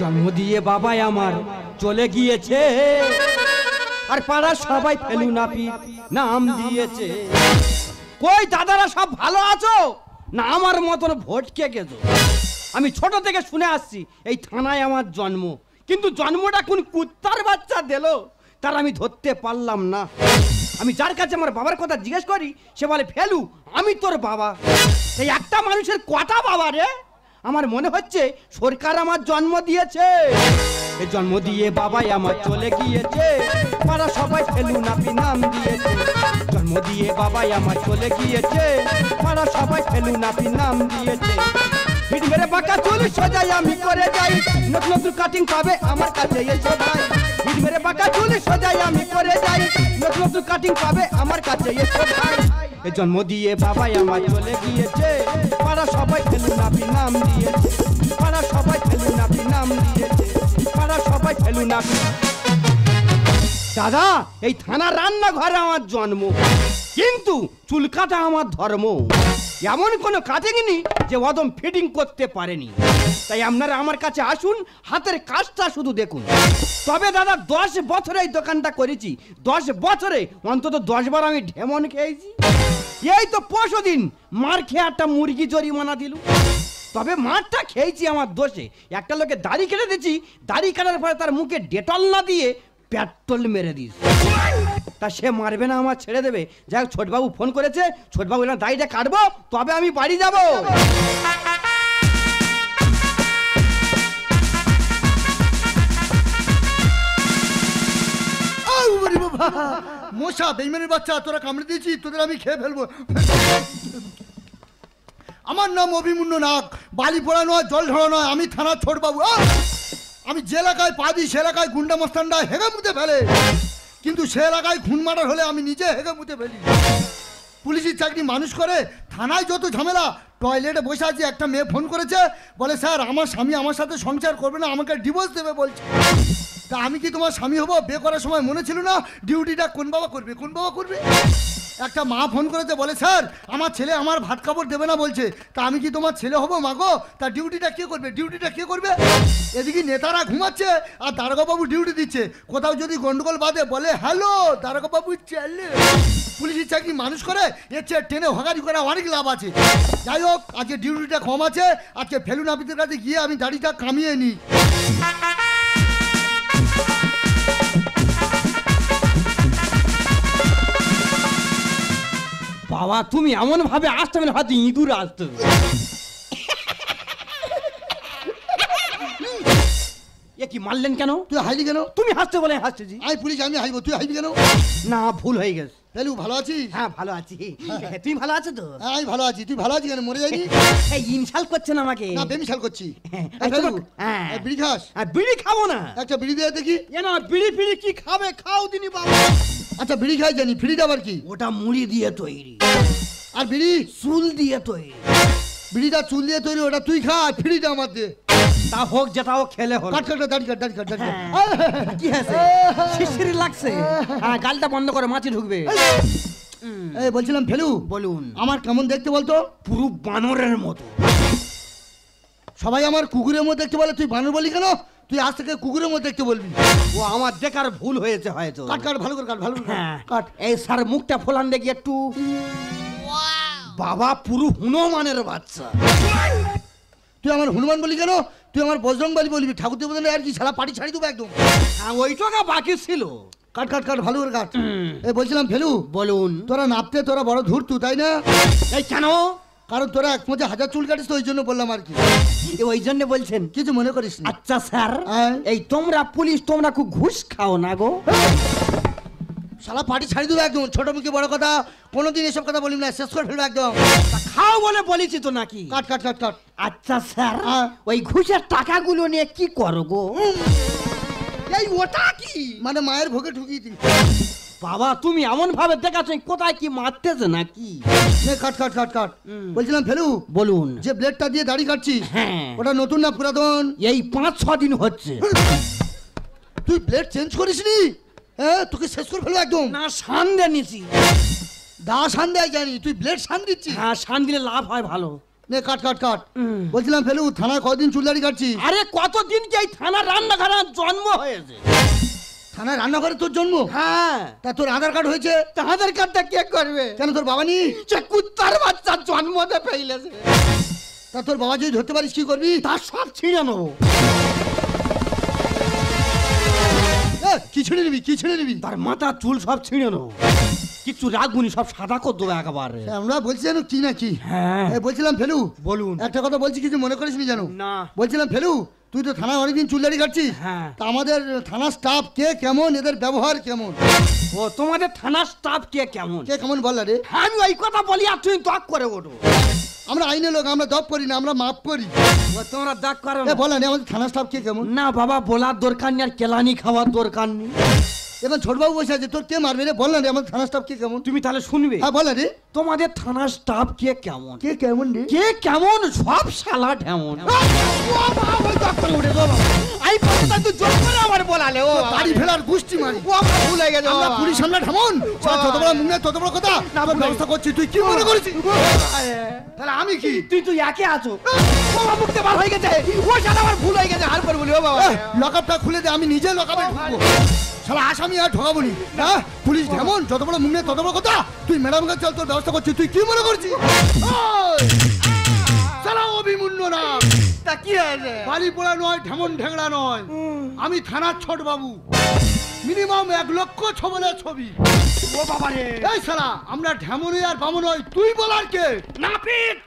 জন্ম দিয়ে বাবাই আমার চলে গিয়েছে। আর পাড়ার সবাই ফেলু নাপি নাম দিয়েছে। কই দাদারা সব ভালো আছো? না আমার মতন ভোট কে গেছো। আমি ছোট থেকে শুনে আসছি, এই থানায় আমার জন্ম। কিন্তু জন্মটা কোন কুত্তার বাচ্চা দিল? তার আমি ধরতে পারলাম না। আমি যার কাছে আমার বাবার কথা জিজ্ঞেস করি, সে বলে, ফেলু, আমি তোর বাবা। এই একটা মানুষের কটা বাবা রে? আমার মনে হচ্ছে সরকার আমার জন্ম দিয়েছে। জন্ম দিয়ে বাবাই আমার চলে গিয়েছে। পাড়া সবাই ফেলু নাপি নাম দিয়েছে। জন্ম দিয়ে বাবাই আমার চলে গিয়েছে। পাড়া সবাই ফেলু নাপি নাম দিয়েছে। হিট মেরে বাঁকা চুল সোজাই আমি করে যাই। নতুন নতুন কাটিং পাবে আমার কাছে এসো ভাই। হিট মেরে বাঁকা চুল সোজাই আমি করে যাই। নতুন নতুন কাটিং পাবে আমার কাছে এসো ভাই। জন্ম দিয়ে বাবাই আমার চলে গিয়েছে। পাড়া সবাই ফেলু নাপি নাম দিয়ে। পাড়া সবাই ফেলু নাপি নাম দিয়ে। পাড়া সবাই ফেলু নাপি দাদা, এই থানার রান্নাঘরে আমার জন্ম। কিন্তু চুলকাটা আমার ধর্ম। এমন কোনো কাজে গিনি যে অদম ফিটিং করতে পারেনি। তাই আপনারা আমার কাছে আসুন, হাতের কাজটা শুধু দেখুন। তবে দাদা, দশ বছরে এই দোকানটা করেছি। দশ বছরে, অন্তত দশ বার আমি ঢেমন খেয়েছি। এই তো পরশু দিন মার খেয়ে একটা মুরগি জরিমানা দিল। তবে মারটা খেয়েছি আমার দোষে। একটা লোকে দাড়ি কেটে দিয়েছি, দাড়ি কাটার পরে তার মুখে ডেটল না দিয়ে পেট্রোল মেরে দিস তা সে মারবে না, আমার ছেড়ে দেবে। যাই হোক, ছোটবাবু ফোন করেছে, ছোটবাবু না দাড়িটা কাটবো, তবে আমি বাড়ি যাব। মশা, বেইমানের বাচ্চা, তোরা কামড়ে দিয়েছি, তোদের আমি খেয়ে ফেলব। আমার নাম অভিমন্যু নাগ। বালি পোড়া নয়, জল ঢোড়া নয়, আমি থানার ছোট বাবু আমি যে এলাকায় পা দিই সে এলাকায় গুন্ডা মস্তানরা হেগে মুতে ফেলে। কিন্তু সে এলাকায় খুন মার্ডার হলে আমি নিজে হেগে মুতে ফেলি। পুলিশের চাকরি মানুষ করে, থানায় যত ঝামেলা, টয়লেটে বসে আছি, একটা মেয়ে ফোন করেছে, বলে, স্যার, আমার স্বামী আমার সাথে সংসার করবে না, আমাকে ডিভোর্স দেবে, বলছে। তা আমি কি তোমার স্বামী হব? বিয়ে করার সময় মনে ছিল না ডিউটিটা কোন বাবা করবে? কোন বাবা করবে? একটা মা ফোন করেছে, বলে, স্যার, আমার ছেলে আমার ভাত কাপড় দেবে না, বলছে। তা আমি কি তোমার ছেলে হব মাগো তা ডিউটিটা কে করবে? ডিউটিটা কে করবে? এদিকে নেতারা ঘুমাচ্ছে আর দারোগাবাবু ডিউটি দিচ্ছে। কোথাও যদি গন্ডগোল বাঁধে, বলে, হ্যালো দারোগাবাবু চলে পুলিশের চাকরি মানুষ করে? এর চেয়ে টেনে ভাগারি করা অনেক লাভ আছে। যাই হোক, আজকে ডিউটিটা কম আছে। আজকে ফেলুন আপিদের কাছে গিয়ে আমি দাড়িটা কামিয়ে নিই। বাবা তুমি এমন ভাবে আসতে হবে না হয়তো ইঁদুর আসতে। এ কি মারলেন কেন? তুই হাইলি কেন? তুমি হাসতে বলে হাসতেছি আমি পুলিশ আমি হাইবো তুই হাইবি কেন? না ভুল হয়ে গেছে। ফেলু ভালো আছিস? হ্যাঁ ভালো আছি। তুমি ভালো আছো তো? হ্যাঁ, আমি ভালো আছি। তুই ভালো আছিস কেন? মরে যায়নি? এই ইনসাল করছেন আমাকে। না বেমিশাল করছি। হ্যাঁ, এই ফেলু, হ্যাঁ। এই বিড়ি খাস? আর বিড়ি খাব না। একটা বিড়ি দিয়ে দেখি। এ না বিড়ি ফিড়ি কি খাবে? খাও দিনি বাবা। আচ্ছা বিড়ি খাই জানি ফ্রিটা আবার কি? ওটা মুড়ি দিয়ে তৈরি। আর বিড়ি? চুল দিয়ে তৈরি। বিড়িটা চুল দিয়ে তৈরি ওটা তুই খা ফ্রিটা আমার দে। তা হোক যেটাও খেলে হলো। কাট কাট দাড়ি কাট দাড়ি কাট দাড়ি হ্যাঁ। কি আছে? শিশির লাগছে। হ্যাঁ গালটা বন্ধ করে মাছি ঢুকবে। এই বলছিলাম ফেলু। বলুন। আমার কেমন দেখতে বলতো? পুরো বানরের মতো। সবাই আমার কুকুরের মধ্যে দেখতে বলে তুই বানর বলি কেন? তুই আজ থেকে কুকুরের মধ্যে দেখতে বলবি। ও আমার দেখার ভুল হয়েছে হয়তো। কাট কাট ভালো করে কাট ভালো করে কাট। হ্যাঁ। কাট। এই স্যার মুখটা ফোলান দেখি একটু। বাবা পুরো হনুমানের বাচ্চা। তুই আমার হনুমান বলি কেন? তুই আমার বজরং বলি বলবি। ঠাকুর দেবতা আর কি ছাড়া পাটি ছাড়ি দেবো একদম? হ্যাঁ ওইটাকা বাকি ছিল। কাট কাট কাট ভালো করে কাট। এই বলছিলাম ফেলু। বলুন। তোরা নাপতে তোরা বড় ধূর্তু তাই না? এই কেন? কারণ তোরা এক মধ্যে হাজার চুল কাটিস তো ওই জন্য বললাম আর কি। ওই জন্য বলছেন। কিছু মনে করিস না। আচ্ছা স্যার হ্যাঁ। এই তোমরা পুলিশ তোমরা খুব ঘুষ খাও না গো। শালা পাটি ছাড়ি দেবো একদম ছোট মুখে বড় কথা। কোনোদিন এসব কথা বলিম না শেষ করে ফেলব একদম। খাও বলে বলেছি তো নাকি? কাট কাট কাট কাট। আচ্ছা স্যার হ্যাঁ। ওই ঘুষের টাকাগুলো নিয়ে কি করো গো? এই ওটা কি? মানে মায়ের ভোগে ঢুকিয়ে দিই বাবা তুমি এমন ভাবে দেখাচ্ছ কোথায় কি মারতেছে নাকি? কাট কাট কাট কাট। বলছিলাম ফেলু বলুন। যে ব্লেডটা দিয়ে দাড়ি কাটছিস হ্যাঁ। ওটা নতুন না পুরাতন? এই পাঁচ ছ দিন হচ্ছে। তুই ব্লেড চেঞ্জ করিসনি? হ্যাঁ তোকে শেষ করে ফেলব একদম। না সান নিছি। দা সান দেয় জানি তুই ব্লেড সান দিচ্ছিস? হ্যাঁ সান দিলে লাভ হয় ভালো। নে কাট কাট কাট। বলছিলাম ফেলু থানায় কদিন চুলদারি কাটছি আরে কতদিন কি এই থানার রান্নাঘরে জন্ম হয়েছে? থানায় রান্না করে তোর জন্ম? হ্যাঁ। তা তোর আধার কার্ড হয়েছে? তা আধার কার্ডটা কে করবে? কেন তোর বাবা নি কুত্তার বাচ্চা জন্মতে পেইলেছে তা তোর বাবা যদি ধরতে পারিস কি করবি? তার সব ছিঁড়ে নেব। কি ছেড়ে নিবি? কি ছেড়ে নিবি? তার মাথা চুল সব ছিঁড়ে নেব। কিছু রাখবুনি সব সাদা করে দেবো একেবারে। আমরা বলছি যেন কি না কি। হ্যাঁ। বলছিলাম ফেলু। বলুন। একটা কথা বলছি কিছু মনে করিস নি জানো না। বলছিলাম ফেলু তুই তো থানায় অনেকদিন চুলদারি কাটছিস। হ্যাঁ। তা আমাদের থানা স্টাফ কে কেমন? এদের ব্যবহার কেমন? ও তোমাদের থানা স্টাফ কে কেমন? কে কেমন বল রে? আমি ওই কথা বলি আর তুই তক করে ওঠো। আমরা আইনে লোক আমরা দপ করি না আমরা মাপ করি। ও তোমরা দাগ করো এ বল না আমাদের থানা স্টাফ কে কেমন? না বাবা বলার দরকার নেই আর কেলানি খাওয়ার দরকার নেই। এবার ছোটবাবু বসে আছে তোর কে মারবে রে? বল না রে আমাদের থানা স্টাফ কে কেমন? তুমি তাহলে শুনবে। হ্যাঁ বল না রে। তোমাদের থানার স্টাফ কে কেমন? কে কেমন রে? কে কেমন? সব শালা ঢেমন আমি কথা তুই জোর করে আমার বলালে ও বাড়ি ফেলার গুষ্টি মারি। ও আমার ভুল হয়ে গেছে আমরা পুলিশ আমরা ঢামন তত বড় মুখ তত বড় কথা তোর ব্যবস্থা করছি। তুই কি মনে করেছিস তাহলে আমি কি? তুই তুই একে আছো? ও আমার মুখতে বার হয়ে গেছে। ও শালা আমার ভুল হয়ে গেছে। হার করে বলি ও বাবা। লকআপটা খুলে দে আমি নিজে লকআপে ঢুকবো। শালা আসামি আর ঠকাবো নি। হ্যাঁ পুলিশ ঢেমন যত বড় মুখ তত বড় কথা। তুই ম্যাডাম কাছে চল তোর ব্যবস্থা করছিস তুই কি মনে করছিস! শালা অভিমুন্য না। তা কি হয়েছে? বাড়ি পোড়া নয় ঢেমন ঢেংড়া নয়। আমি থানার ছোট বাবু। মিনিমাম এক লক্ষ ছবলের ছবি। ও বাবা রে। এই শালা আমরা ঢেমনই আর বামন নয় তুই বলার কে? নাপিত!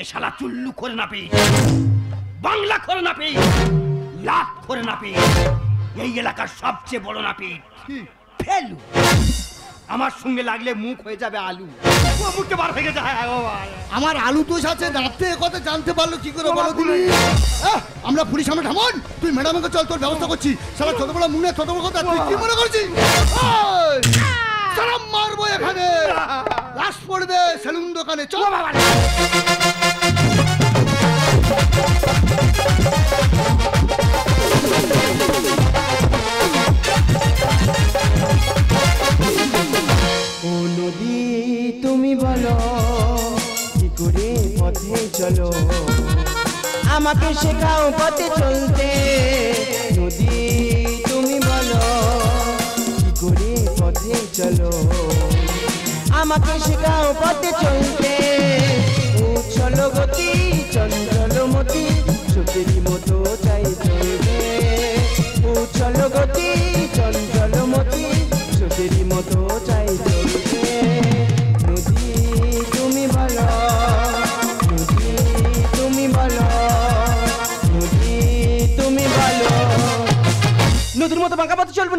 এ শালা চুল্লু করে নাপিত। বাংলা করে নাপিত। লাট করে নাপিত। এই এলাকার সবচেয়ে বড় নাপিত? ফেলু। আমার সঙ্গে লাগলে মুখ হয়ে যাবে আলু। মুখে বার হয়ে গেছে। আমার আলু দোষ আছে রাতে কথা জানতে পারল কি করে বলো তুমি? আমরা পুলিশ আমরা ঢামন। তুই ম্যাডামের কাছে চল তোর ব্যবস্থা করছি। সারা ছোট বড় মুখ ছোট বড় কথা তুই কি মনে করছিস! সারা মারবো এখানে। লাশ পড়বে সেলুন দোকানে চল। বাবা রে। ও নদী তুমি বলো, কি করে পথে চলো? আমাকে শেখাও পথে চলতে। নদী তুমি বলো, কি করে পথে চলো? আমাকে শেখাও পথে চলতে।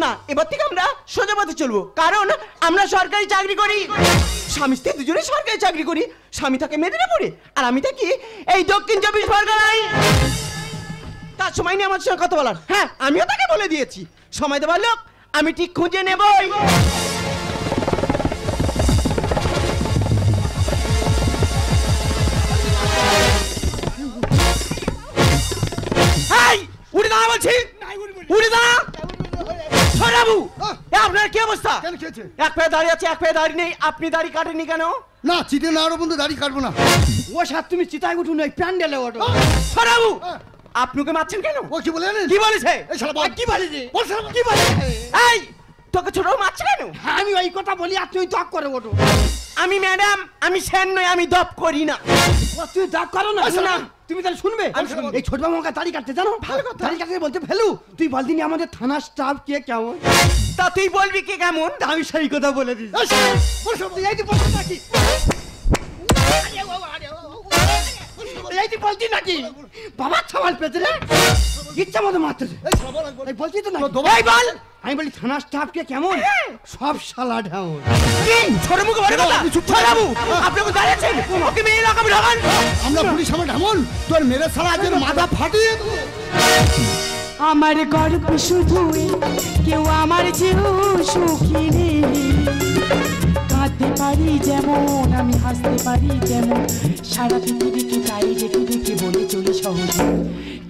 না এবার থেকে আমরা সোজা পথে চলবো। কারণ আমরা সরকারি চাকরি করি। স্বামী স্ত্রী দুজনে সরকারি চাকরি করি। স্বামী থাকে মেদিনীপুরে আর আমি থাকি এই দক্ষিণ চব্বিশ পরগনায়। তার সময় নিয়ে আমার সঙ্গে কথা বলার। হ্যাঁ আমিও তাকে বলে দিয়েছি। সময় দেওয়ার লোক আমি ঠিক খুঁজে নেবই। এই, উড়ে দাঁড়া বলছি। উড়ে দাঁড়া। সরাবু! আপনার কি অবস্থা? কেন খেয়েছে এক পায়ে দাঁড়িয়ে আছে এক পায়ে দাঁড়িয়ে নেই আপনি দাড়ি কাটেননি কেন? না চিঠি না আরও বন্ধু দাড়ি কাটবো না। ও সাত তুমি চিতায় উঠুন ওই প্যান্ডেলে ওঠো। সরাবু! আপনাকে মারছেন কেন? ও কি বলে কি বলেছে? কি বলেছে? কি বলেছে? এই তোকে ছোট মারছে কেন? হ্যাঁ, আমি ওই কথা বলি আর তুই তক করে ওঠো। আমি ম্যাডাম আমি সেন নই আমি দপ করি না। ও, তুই ডাক করো না শোনা না। তুমি তাহলে শুনবে? আমি শুনব। এই ছোট মামাকে দাড়ি কাটতে জানো? ভালো কথা। দাড়ি কাটতে বলতে ফেলু? তুই বলদিনি আমাদের থানার স্টাফ কে কেমন? তা তুই বলবি কি কেমন? আমি সেই কথা বলে দিই এই বল এই যে বলছি নাকি। এই যে বলছি নাকি? বাবা ছাওয়াল পেতে রে। ইচ্ছা মতো মারতেছে এই শালা বল, বল। এই বলছি তো না তো বল। আমি বলি থানার স্টাফ কে কেমন সব শালা ঢাউন কি? ছোট মুখে বলে কথা? চুপ করুন। ছড়াবু আপনি ওকে দাঁড়িয়েছেন? ওকে মেয়ে লাগাবো লাগান। আমরা পুলিশ আমরা ঢামন তোর মেরে সারা আজের মাথা ফাটিয়ে। আমার গর্ব শুধুই কেউ আমার যেও সুখী নেই। কাঁদতে পারি যেমন, আমি হাসতে পারি যেমন। সারা পৃথিবীকে তাই রেখে রেখে বলে চলি সহজে।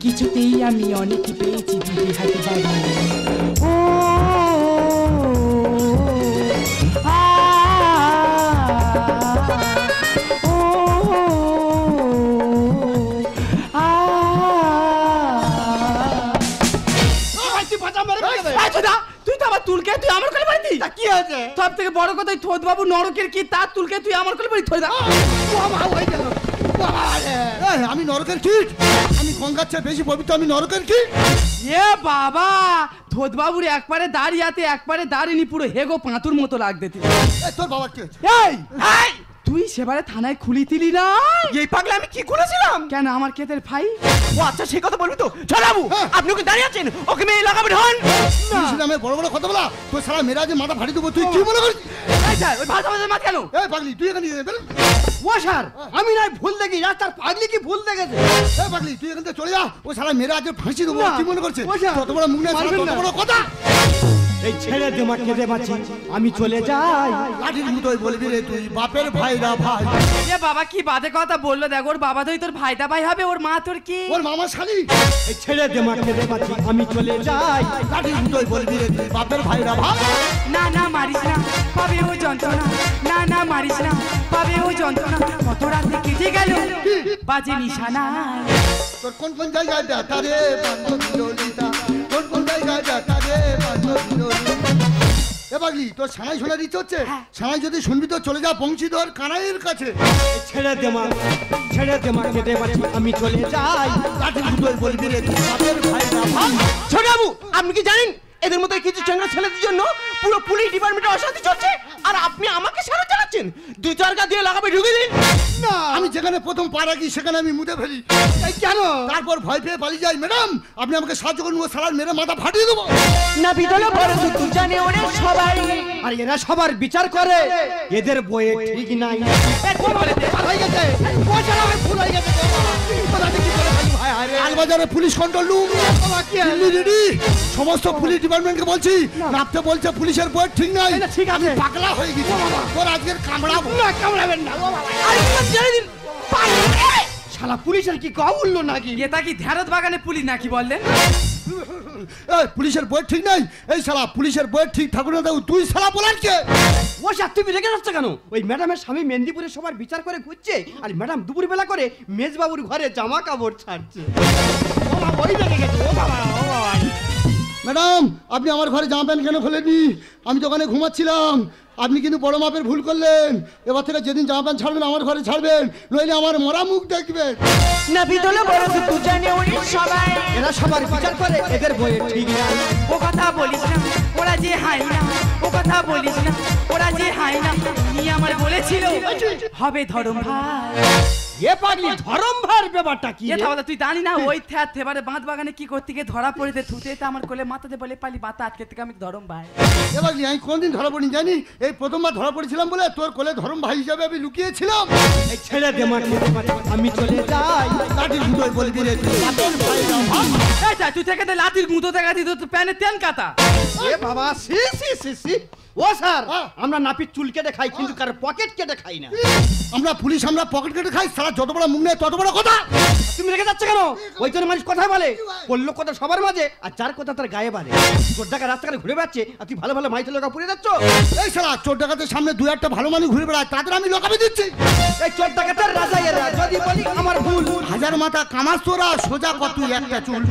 কিছুতেই আমি অনেক পেয়েছি দিদি হাতে পারি তুলকে তুই আমার কোলে বাড়ি তা কি আছে সব থেকে বড় কথা থোদ বাবু নরকের কি তার তুলকে তুই আমার কোলে বাড়ি থই দা বাবা গেল। আমি নরকের কীট। আমি গঙ্গার চেয়ে বেশি পবিত্র আমি নরকের কীট। এ বাবা ধোদ বাবুর একবারে দাঁড়িয়াতে একবারে দাঁড়িনি পুরো হেগো পাঁতুর মতো লাগতে তোর বাবা কি হয়েছে? এই এই! তুই সেবারে থানায় খুলিতিলি না? এই পাগলা আমি কি করেছিলাম কেন আমার ক্ষেতের ভাই ও আচ্ছা সে কথা বলবি তো। চলাবু হ্যাঁ। আপনি ওকে দাঁড়িয়ে আছেন? ওকে মেয়ে লাগাবেন হন। নামে বড় বড় কথা বলা? তোর সারা মেয়েরা যে মাথা ফাটি দেবো তুই কি মনে করিস? এই যা, ওই ভাষা ভাষা মাত কেন? এই পাগলি তুই এখান। ও স্যার আমি নয় ভুল দেখি রাস্তার পাগলি কি ভুল দেখেছে? এই পাগলি তুই এখান থেকে চলে যা। ও সারা মেয়েরা আজ ফাঁসি দেবো না। কি মনে করছে? যা। তত বড় মুখ নেই মারবেন বড় কথা। এই ছেড়ে দে মা কেঁদে বাঁচি আমি চলে যাই। লাঠির মতোই বলবি রে তুই বাপের ভাইরা ভাই। এ বাবা কি বাদে কথা বলল দেখ ওর বাবা তুই তোর ভাইটা ভাই হবে ওর মা তোর কি? ওর মামা শালি। এই ছেড়ে দে মা কেঁদে বাঁচি আমি চলে যাই। লাঠির মতোই বলবি রে তুই বাপের ভাইরা ভাই। না না মারিস না পাবে ও যন্ত্রণা। না না মারিস না পাবে ও যন্ত্রণা। কত রাতে কেটে গেল বাজে নিশানা। তোর কোন কোন জায়গায় দেখা রে বান্ধবী ললিতা? কোন কোন জায়গায় ললিতা এ পাগলি তোর সানাই শোনার ইচ্ছে হচ্ছে? সানাই যদি শুনবি তো চলে যা বংশীধর কানাইয়ের কাছে। ছেড়ে দে মা ছেড়ে দে মা কেঁদে বাঁচি আমি চলে যাই। বলবি রে তুই বাপের ভাইরা ভাই ছোটবাবু আপনি কি জানেন? এদের মতো কিছু চেঙ্গা ছেলেদের জন্য পুরো পুলিশ ডিপার্টমেন্টে অশান্তি চলছে আর আপনি আমাকে সারা চালাচ্ছেন দুই চারকা দিয়ে লাগাবে ঢুকে দিন না আমি যেখানে প্রথম পা রাখি সেখানে আমি মুতে ফেলি এই কেন তারপর ভয় পেয়ে পালিয়ে যাই ম্যাডাম আপনি আমাকে সাহায্য করুন ও সালার মেরে মাথা ফাটিয়ে দেবো না বিদল বড় তুই জানে ওরে সবাই আর এরা সবার বিচার করে এদের বইয়ে ঠিক নাই হয়ে গেছে ভুল হয়ে গেছে লালবাজারে পুলিশ কন্ট্রোল রুম রেডি সমস্ত পুলিশ ডিপার্টমেন্টকে বলছি নাপতে বলছে পুলিশের বই ঠিক নাই। ঠিক আছে। পাগলা হয়ে গেছি। তোর আজকের কামড়াবো। কামড়াবেন না। ছেড়ে দিন। শালা পুলিশের কি কা উঠল নাকি? এটা কি ধ্যারত বাগানে পুলিশ নাকি বললেন? পুলিশের বই ঠিক নাই? এই শালা পুলিশের বই ঠিক ঠাকুর না দেখো তুই শালা বলার কে ও স্যার তুমি রেগে যাচ্ছ কেন? ওই ম্যাডামের স্বামী মেদিনীপুরে সবার বিচার করে ঘুরছে আর ম্যাডাম দুপুর বেলা করে মেজবাবুর ঘরে জামা কাপড় ছাড়ছে। ও বাবা, ওই রেগে গেছে ও বাবা। ম্যাডাম আপনি আমার ঘরে জামা প্যান্ট কেন খোলেননি? আমি দোকানে ঘুমাচ্ছিলাম। আপনি কিন্তু বড় মাপের ভুল করলেন। এবার থেকে যেদিন জামা প্যান্ট ছাড়বেন আমার ঘরে ছাড়বেন। নইলে আমার মরা মুখ দেখবেন। না বিদল বড় তুই জানে ওরে সবাই। এরা সবার বিচার করে এদের বইয়ে ঠিক ও কথা বলিস না ওরা যে হাই না। ও কথা বলিস না ওরা যে হাই না। উনি আমার বলেছিল হবে ধরম ভাই এ পাগলি ধরম ভার ব্যাপারটা কি এ তাহলে তুই জানি না ওই থ্যাত থেবারে বাঁধ বাগানে কি করতে গিয়ে ধরা পড়েছে থুতে তা আমার কোলে মাথাতে বলে পালি বাতা আজকে থেকে আমি ধরম ভাই। এবার আমি কোনদিন ধরা পড়িনি জানি? এই প্রথমবার ধরা পড়েছিলাম বলে তোর কোলে ধরম ভাই হিসাবে আমি লুকিয়েছিলাম। এই ছেড়ে দে আমি চলে যাই। লাঠির বলবি রে তুই। ভাই। এই যা, তুই থেকে দে লাতির গুঁতো দেখা দিত তুই প্যানে তেল কাতা এ বাবা সি সি সি সি। ও স্যার। আমরা নাপিত চুল কেটে খাই কিন্তু কার পকেট কেটে খাই না। আমরা পুলিশ আমরা পকেট কেটে খাই সারা যত বড় মুখ নেই তত বড় কথা। তুমি রেখে যাচ্ছে কেন? ওই জন্য মানুষ কথা বলে বলল কথা সবার মাঝে আর যার কথা তার গায়ে বাড়ে চোর দেখা রাস্তাঘাটে ঘুরে বেড়াচ্ছে আর তুই ভালো ভালো মাইতে লোকা পুড়ে যাচ্ছ এই সারা চোর ডাকাতের সামনে দু একটা ভালো মানুষ ঘুরে বেড়ায় তাদের আমি লোকাবে দিচ্ছি। এই চোর ডাকাতের রাজা এরা যদি বলি আমার ভুল। হাজার মাথা কামাস তোরা সোজা কত একটা চুল।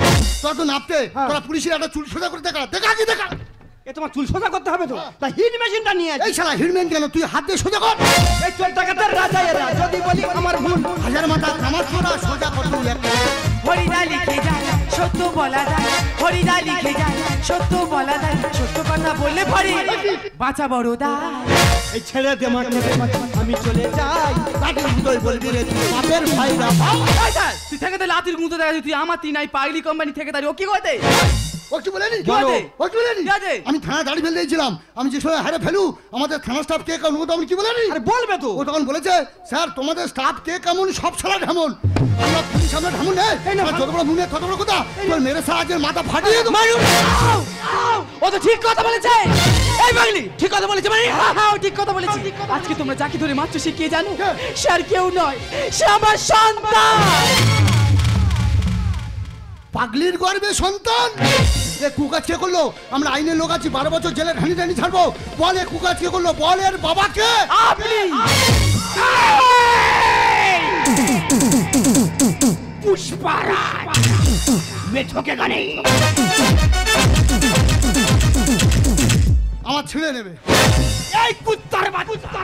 তোরা তো নাপতে তোরা পুলিশের একটা চুল সোজা করে দেখা দেখা কি দেখা? এ তোমার চুল সোজা করতে হবে তো? তা হিট মেশিনটা নিয়ে এই শালা হিরমেন কেন? তুই হাত দিয়ে সোজা কর। এই চোর ডাকাতের রাজা এরা। যদি বলি আমার ভুল। হাজার মাথা কামাস তোরা সোজা কত একটা হরিদা লিখে যায় সত্য বলা যায়। হরিদা লিখে যায় সত্য বলা যায়। সত্য কথা বললে ভরে। বাঁচা বড় দায়। এই ছেড়ে দে মা কেঁদে বাঁচি, আমি চলে যাই। লাঠির দুটোই বলবি রে তুই। বাপের ভাইরা ভাই তুই থেকে দে লাতির গুঁতো দেখা তুই আমার তিন নাই পাগলি কোম্পানি থেকে দাঁড়িয়ে ও কি করতে? কি আছে? ও বলেনি কি আছে? আমি থানা দাঁড়িয়ে ফেলে দিয়েছিলাম। আমি যে সময় হারে ফেলু আমাদের থানা স্টাফ কে কেমন ও তো আমি কি বলেনি? আরে বলবে তো। ও তখন বলেছে স্যার তোমাদের স্টাফ কে কেমন সব সালা ঢেমন আমরা পুলিশ আমরা ঢেমন নেই আমার যত বড় মুনে তত বড় কথা। তোর মেরে সারা আজকের মাথা ফাটিয়ে দেবো। ও তো ঠিক কথা বলেছে। এই বাঙালি ঠিক কথা বলেছে মানে? হ্যাঁ হ্যাঁ ঠিক কথা বলেছে। আজকে তোমরা যাকে ধরে মাত্র কে জানো? সে আর কেউ নয় সে আমার সন্তান। পাগলির গর্বে সন্তান? এ কুকাজ কে করল? আমরা আইনের লোক আছি বারো বছর জেলে ঠানি ঠানি ছাড়বো। বল এ কুকাজ কে করল? বল এর বাবাকে। আপনি! পুষ্পারাজ! মেয়ে ঠকে গানে আমার ছিঁড়ে নেবে। এই কুত্তার বাচ্চা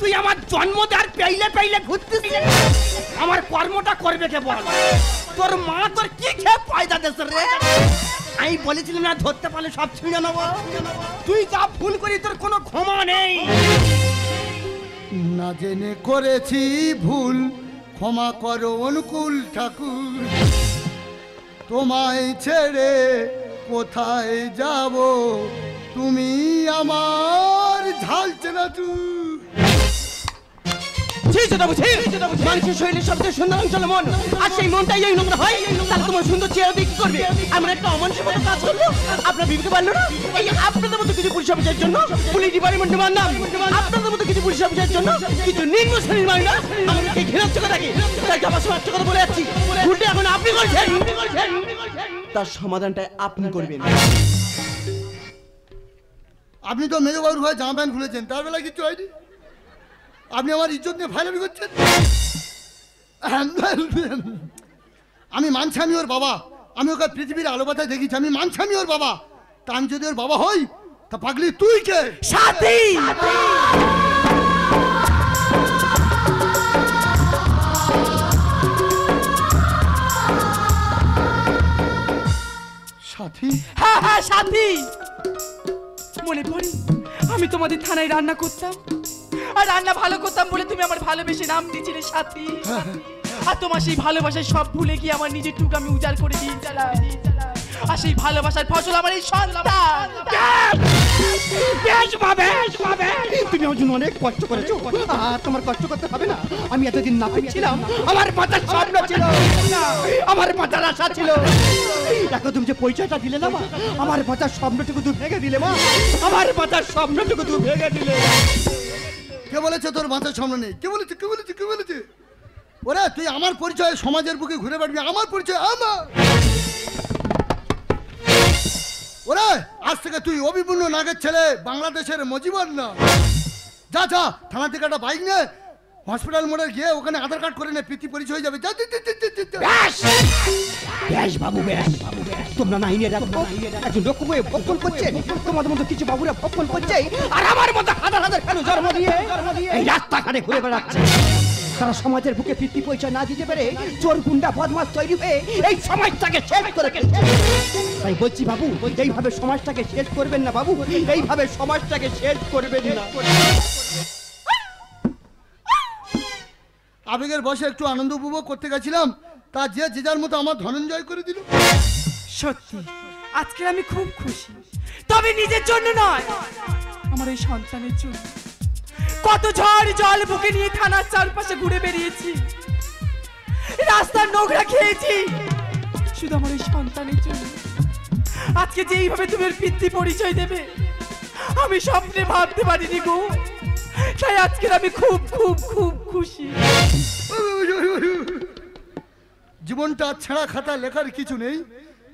তুই আমার জন্ম দেওয়ার পেইলে পেইলে ঘুরতিস? আমার কর্মটা করবে কে বল? তোর মা তোর কি খেয়ে পয়দা দেশ রে? আমি বলেছিলাম না ধরতে পারলে সব ছিঁড়ে নেব। তুই যা ভুল করি তোর কোনো ক্ষমা নেই। না জেনে করেছি ভুল ক্ষমা করো অনুকূল ঠাকুর। তোমায় ছেড়ে কোথায় যাব? তুমি আমার ঝালছে না তুই মানুষের শরীরে সবচেয়ে সুন্দর মন। আর সেই মনটাই এই নোংরা হয়, তাহলে তোমার সুন্দর চেহারা দিয়ে করবে? আমরা একটা অমানুষের মতো কাজ করব? আপনার বিবেকে পারল না? এই আপনাদের মতো কিছু পুলিশ অফিসারের জন্য পুলিশ ডিপার্টমেন্টে মানলাম আপনাদের মতো কিছু পুলিশ অফিসারের জন্য কিছু নিম্ন শ্রেণির মাইনা আমাদেরকে ঘৃণার চোখে থাকে। তাই কথা বলে যাচ্ছি। ভুলটা এখন আপনি করছেন। তার সমাধানটা আপনি করবেন। আপনি তো মেজবাবুর ভয়ে জামা প্যান্ট খুলেছেন, তার বেলা কিছু হয়নি? আপনি আমার ইজ্জত নিয়ে ফাইলামি করছেন? আমি মানছি আমি ওর বাবা। আমি ওকে পৃথিবীর আলো বাতায় দেখেছি আমি মানছি আমি ওর বাবা। তা আমি যদি ওর বাবা হই তা পাগলি তুই কে? সাথী! সাথী? হ্যাঁ হ্যাঁ সাথী! মনে পড়ে আমি তোমাদের থানায় রান্না করতাম। আর রান্না ভালো করতাম বলে তুমি আমার ভালোবেসে নাম দিয়েছিলে সাথী। আর তোমার সেই ভালোবাসায় সব ভুলে গিয়ে আমার নিজের টুক আমি উজাড় করে দিয়েছিলাম আর সেই ভালোবাসার ফসল আমার এই সন্তান। বেশ বেশ তুমি আমার জন্য অনেক কষ্ট করেছ। আর তোমার কষ্ট করতে হবে না। আমি এতদিন না ছিলাম। আমার মাথার স্বপ্ন ছিল। আমার মাথার আশা ছিল। দেখো তুমি যে পরিচয়টা দিলে না আমার মাথার স্বপ্নটুকু তুমি ভেঙে দিলে মা। আমার মাথার স্বপ্নটুকু তুমি ভেঙে দিলে। কে বলেছে তোর মাথার সামনে নেই? কে বলেছে? কে বলেছে? কে বলেছে? ওরা, তুই আমার পরিচয় সমাজের বুকে ঘুরে বেড়বি আমার পরিচয় আমার। ওরা, আজ থেকে তুই অভিপূর্ণ নাগের ছেলে, বাংলাদেশের মজিবর না। যা যা, থানা থেকে একটা বাইক নে হসপিটাল মোড়ে গিয়ে ওখানে আধার কার্ড করে নে প্রীতি পরিচয় হয়ে যাবে। যা, যা, যা। ব্যাস! ব্যাস বাবু ব্যাস তোমরা না আইনে রাখো। একজন লোক হয়ে ভক্ষণ করছে। তোমাদের মতো কিছু বাবুরা ভক্ষণ করছে। আর আমার মতো হাজার হাজার কেন জন্ম দিয়ে এই রাস্তাঘাটে ঘুরে বেড়াচ্ছে। তারা সমাজের বুকে ফিরতি পয়সা না দিতে পেরে চোর গুন্ডা বদমাস তৈরি হয়ে এই সমাজটাকে শেষ করে তাই বলছি বাবু এইভাবে সমাজটাকে শেষ করবেন না বাবু। এইভাবে সমাজটাকে শেষ করবেন না। আবেগের বসে একটু আনন্দ উপভোগ করতে গেছিলাম, তা যে যে যার মতো আমার ধনঞ্জয় করে দিল। সত্যি, আজকে আমি খুব খুশি। তবে নিজের জন্য নয়, আমার এই সন্তানের জন্য। কত ঝড় জল বুকে নিয়ে থানার চারপাশে ঘুরে বেরিয়েছি। রাস্তার নোংরা খেয়েছি। শুধু আমার এই সন্তানের জন্য। আজকে যে এইভাবে তুমি ওর পিতৃ পরিচয় দেবে, আমি স্বপ্নে ভাবতে পারিনি গো। আজকের আমি খুব খুব খুব খুশি। জীবনটা ছেঁড়া খাতা লেখার কিছু নেই।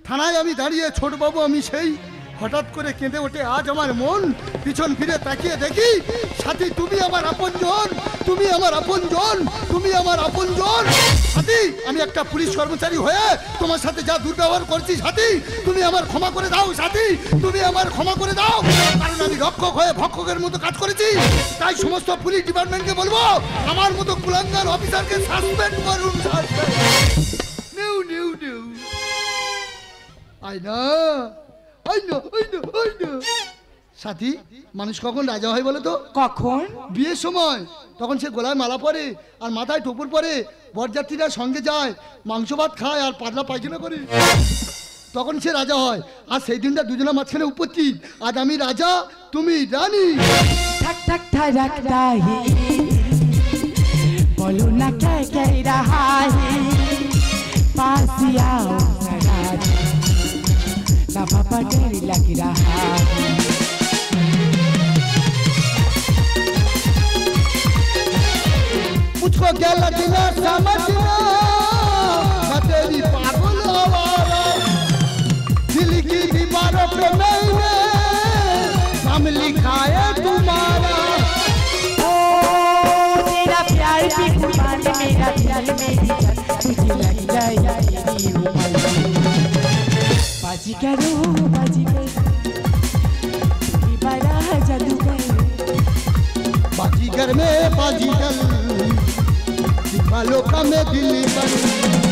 থানায় আমি দাঁড়িয়ে ছোটবাবু আমি সেই হঠাৎ করে কেঁদে ওঠে আজ আমার মন। পিছন ফিরে তাকিয়ে দেখি, সাথী, তুমি আমার আপনজন, তুমি আমার আপনজন, তুমি আমার আপনজন। সাথী, আমি একটা পুলিশ কর্মচারী হয়ে তোমার সাথে যা দুর্ব্যবহার করছি, সাথী, তুমি আমার ক্ষমা করে দাও, সাথী, তুমি আমার ক্ষমা করে দাও। কারণ আমি রক্ষক হয়ে ভক্ষকের মতো কাজ করেছি। তাই সমস্ত পুলিশ ডিপার্টমেন্টকে বলব, আমার মতো কুলাঙ্গার অফিসারকে সাসপেন্ড করুন suspend। নিউ সাথী মানুষ কখন রাজা হয় বলে তো? কখন? বিয়ের সময়। তখন সে গলায় মালা পরে আর মাথায় টোপর পরে বরযাত্রীরা সঙ্গে যায় মাংস ভাত খায় আর পাতলা পায়খানা করে। তখন সে রাজা হয়। আর সেই দিনটা দুজনের মাঝখানে উপস্থিত। আর আমি রাজা তুমি রানি। বলো না ना पापा डर लग रहा है मुझको क्या लगना समझना मैं तेरी पागल आवारा दिल की दीवारों पे मैंने नाम लिखा है तुम्हारा ओ तेरा प्यार भी मेरा दिल मेरी तुझे लग जाए मेरी उम्र बाजीगरो बाजीगर ये बड़ा में बाजीगर दिखा लोका में दिल्ली पर